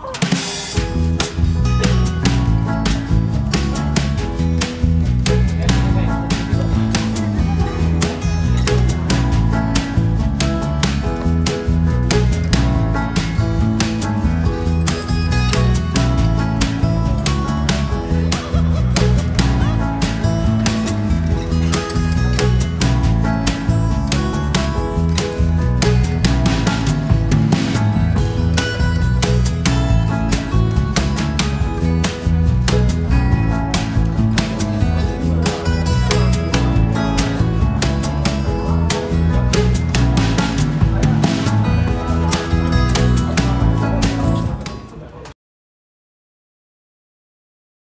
Stop!